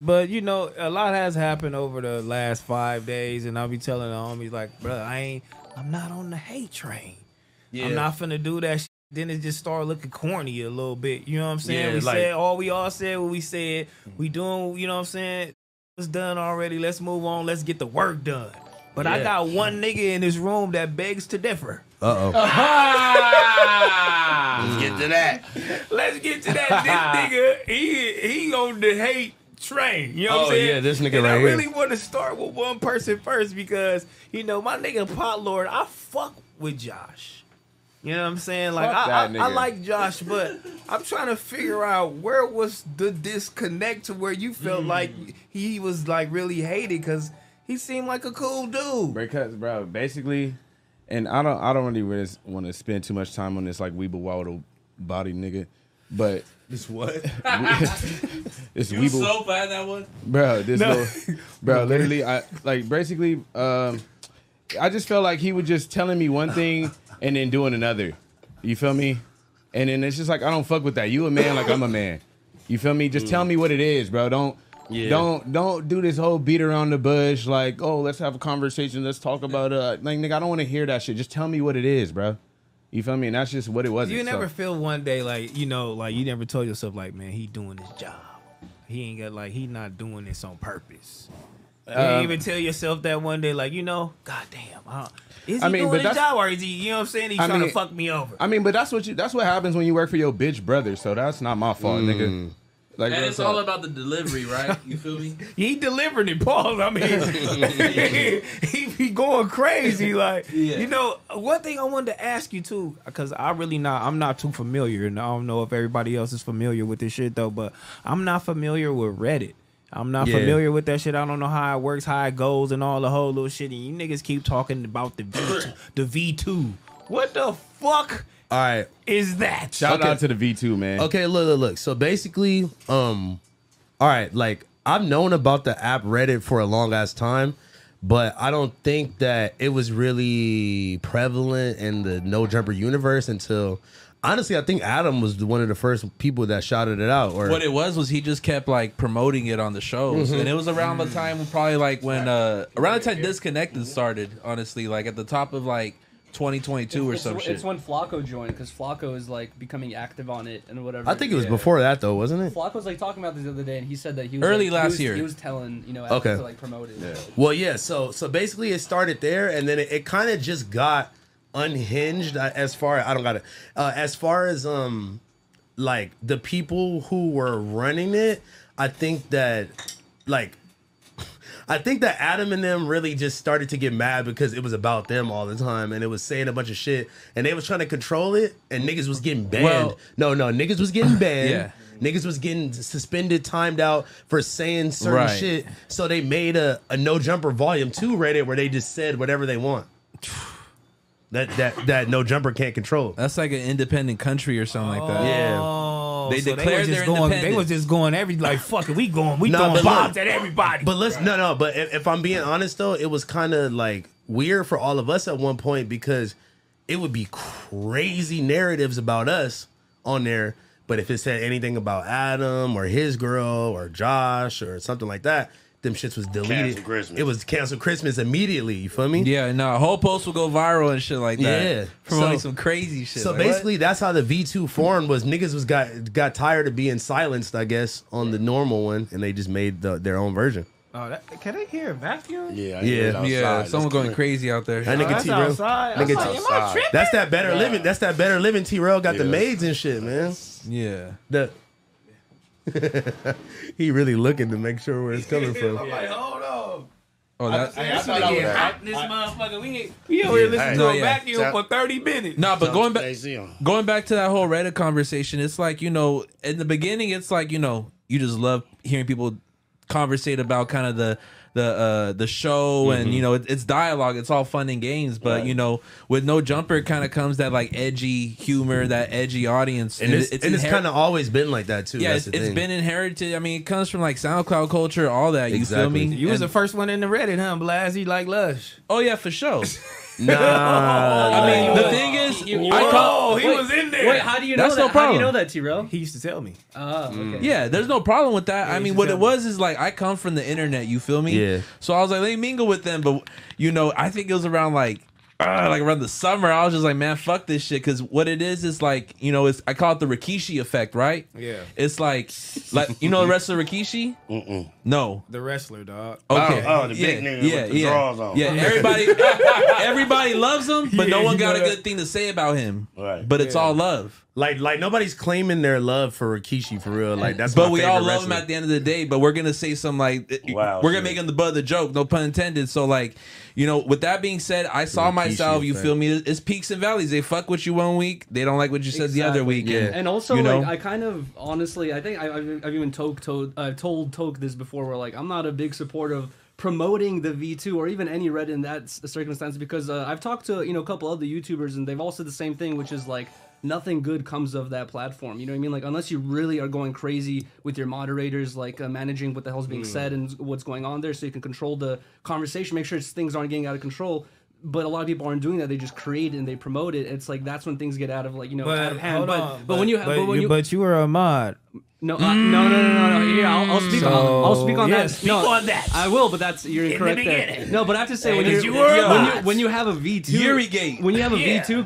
But you know, a lot has happened over the last five days, and I'll be telling the homies like, bro, I ain't, I'm not on the hate train. Yeah. I'm not finna do that. Shit. Then it just started looking corny a little bit. You know what I'm saying? Yeah, we like- said all we all said what we said. We doing, you know what I'm saying? It's done already. Let's move on. Let's get the work done. But I got one nigga in this room that begs to differ. Uh oh. Let's get to that. Let's get to that. this nigga, he he on the hate train. You know what Oh, I'm saying? yeah, this nigga and I right here. really want to start with one person first because you know my nigga Potlord, I fuck with Josh. You know what I'm saying? Like I, I, I like Josh, but I'm trying to figure out where was the disconnect to where you felt Mm. like he was like really hated because he seemed like a cool dude. Because, bro, basically, and I don't, I don't really, really want to spend too much time on this like Weeble Waddle body nigga, but This what? it's You Weeble, so bad that one. bro. This No. little, bro, literally, I like basically, um, I just felt like he was just telling me one thing and then doing another. You feel me? And then it's just like I don't fuck with that. You a man, like I'm a man. You feel me? Just tell me what it is, bro. Don't. Yeah. Don't don't do this whole beat around the bush like oh let's have a conversation let's talk about uh like nigga I don't want to hear that shit just tell me what it is bro you feel me and that's just what it was You never feel one day like you know, like you never told yourself like, man, he doing his job. He ain't got like he not doing this on purpose. You Um, didn't even tell yourself that one day, like you know, goddamn, uh, is he I mean, doing his job or is he? You know what I'm saying? He's I trying mean- to fuck me over. I mean but that's what you that's what happens when you work for your bitch brother so that's not my fault nigga like And it's talk. all about the delivery, right? You feel me? he delivered it, Paul. I mean, he be going crazy. Like, Yeah. you know, one thing I wanted to ask you too, because I really not, I'm not too familiar, and I don't know if everybody else is familiar with this shit though. But I'm not familiar with Reddit. I'm not Yeah. familiar with that shit. I don't know how it works, how it goes, and all the whole little shit. And you niggas keep talking about the V2, the V2. What the fuck All right. is that? shout Okay. out to the V2 man Okay, look, look, look. So basically, um, all right, like I've known about the app Reddit for a long ass time, but I don't think that it was really prevalent in the no jumper universe until honestly, I think Adam was one of the first people that shouted it out. Or What it was was he just kept like promoting it on the shows, and it was around the time probably like when uh around the time disconnected started. Honestly, like at the top of like 2022 or it's, some it's shit. when Flacco joined because Flacco is like becoming active on it and whatever. I think it was Yeah. before that though, wasn't it? Flacco was like talking about this the other day, and he said that he was Early like, he last was- year. He was telling you know Okay. okay. to like promote it. Well, yeah. So so basically, it started there, and then it, it kind of just got unhinged uh, as far. I don't got it. Uh, as far as um, like the people who were running it, I think that like. I think that Adam and them really just started to get mad because it was about them all the time and it was saying a bunch of shit and they was trying to control it and niggas was getting banned. Well- no, no, niggas was getting banned. Yeah. Niggas was getting suspended, timed out for saying certain Right. shit. So they made a, a no jumper volume two Reddit where they just said whatever they want. That that that no jumper can't control. That's like an independent country or something like that. Oh. Yeah. Oh, They so declared they're going. They was just going every like fuck it. We going. We Nah, throwing bombs look- at everybody. But listen, no, no. But if, if I'm being honest though, it was kind of like weird for all of us at one point because it would be crazy narratives about us on there. But if it said anything about Adam or his girl or Josh or something like that, them shits was deleted. Christmas. It was canceled Christmas immediately. You feel me? Yeah, no, a whole post will go viral and shit like that. Yeah. promoting So- some crazy shit. So Like, what? basically, that's how the V two formed. Was niggas was got got tired of being silenced, I guess, on the normal one, and they just made the, their own version. oh, that, can I hear a vacuum? Yeah, I Yeah. it yeah, Let's someone going crazy out there. That Oh, nigga that's T-Rell. outside. Nigga like, T- am I outside. tripping? That's that better living. That's that better living. T-Rell got the maids and shit, man. Yeah. The he really looking to make sure where it's coming from. I'm like, hold on. Oh, that's Hey, I I thought finna I get was- hot in this motherfucker. We ain't, we over here listening to a yeah. vacuum Sound- for 30 minutes. Nah, but going back, going back to that whole Reddit conversation, it's like you know, in the beginning, it's like you know, you just love hearing people conversate about kind of the the uh the show and you know it, it's dialogue it's all fun and games but you know with no jumper kind of comes that like edgy humor that edgy audience And it's, and it's inher- kind of always been like that too. yeah That's it's, the it's thing. been inherited i mean it comes from like soundcloud culture all that you Exactly. feel me You was And- the first one in the Reddit, huh, Blasey? Like Lush. oh yeah for sure Nah. I mean, the thing is, I come, Oh, he was in there. Wait, how do you know That's that? no How do you know that, T-Row? he used to tell me. Oh, mm. okay. Yeah, there's no problem with that. I mean, what it me. was is like I come from the internet. You feel me? Yeah. So I was like, let me mingle with them. But you know, I think it was around like. Uh, like around the summer, I was just like, man, fuck this shit. Because what it is is like, you know, it's I call it the Rikishi effect, right? Yeah. It's like, like you know, the wrestler Rikishi. Mm-mm. No. The wrestler, dog. Okay. Oh, oh, the big yeah, nigga yeah, with the yeah. drawers on. Yeah, everybody, everybody loves him, but no one got a good thing to say about him. Right. But it's Yeah. all love. Like, like nobody's claiming their love for Rikishi for real. Like that's. But my we all favorite love him at the end of the day. But we're gonna say some like, Wow, we're gonna shit. make him the butt of the joke. No pun intended. So like, you know, with that being said, I saw Rikishi myself. You effect. feel me? It's peaks and valleys. They fuck with you one week, they don't like what you said the other week. Yeah. And also, You know? like, I kind of honestly, I think I, I've, I've even told told uh, told Toke this before. Where like, I'm not a big supporter of promoting the V2 or even any Reddit that circumstance because uh, I've talked to you know a couple other YouTubers and they've all said the same thing, which is like nothing good comes of that platform. You know what I mean? Like unless you really are going crazy with your moderators, like uh, managing what the hell's being said and what's going on there, so you can control the conversation, make sure things aren't getting out of control. But a lot of people aren't doing that. They just create and they promote it. It's like that's when things get out of like you know out of hand. But, on, but when you have, but, but when you, but you were a mod. no, uh, no, no, no, no, no. Here, I'll, I'll speak. So, I'll, I'll speak on yeah, that. speak no, on that. I will, but that's you're incorrect there. beginning. No, but I have to say when Because you you were when you mod. when you have a V two Yuri Gate. when you have a Yeah. V two